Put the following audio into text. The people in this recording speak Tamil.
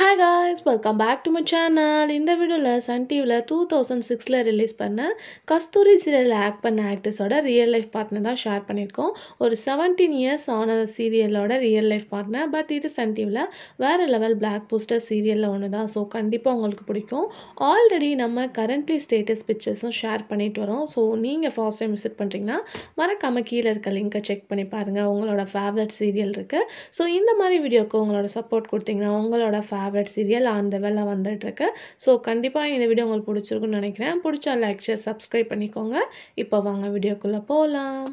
Hi guys welcome back to my channel இந்த வீடியோவில் சன் டிவியில் டூ தௌசண்ட் சிக்ஸில் ரிலீஸ் பண்ண கஸ்தூரி சீரியலில் ஆக்ட் பண்ண ஆக்டர்ஸோட ரியல் லைஃப் பார்ட்னர் தான் ஷேர் பண்ணியிருக்கோம். ஒரு செவன்டீன் இயர்ஸ் ஆன சீரியலோட ரியல் லைஃப் பார்ட்னர் பட் இது சன் டிவியில் வேறு லெவல் பிளாக் பூஸ்டர் சீரியலில் ஒன்று தான். ஸோ கண்டிப்பாக உங்களுக்கு பிடிக்கும். ஆல்ரெடி நம்ம கரண்ட்லி ஸ்டேட்டஸ் பிக்சர்ஸும் ஷேர் பண்ணிட்டு வரோம். ஸோ நீங்கள் ஃபர்ஸ்ட் டைம் விசிட் பண்ணுறீங்கன்னா மறக்காமல் கீழே இருக்க லிங்கை செக் பண்ணி பாருங்கள் உங்களோட ஃபேவரட் சீரியல் இருக்குது ஸோ இந்த மாதிரி வீடியோக்கு உங்களோட சப்போர்ட் கொடுத்தீங்கன்னா உங்களோட ஃபேவரட் சீரியல் ஆன் த வெல்ல வந்துட்டுருக்கு. ஸோ கண்டிப்பாக இந்த வீடியோ உங்களுக்கு பிடிச்சிருக்குன்னு நினைக்கிறேன். பிடிச்சா லைக் ஷேர் சப்ஸ்கிரைப் பண்ணிக்கோங்க. இப்போ வாங்க வீடியோக்குள்ளே போகலாம்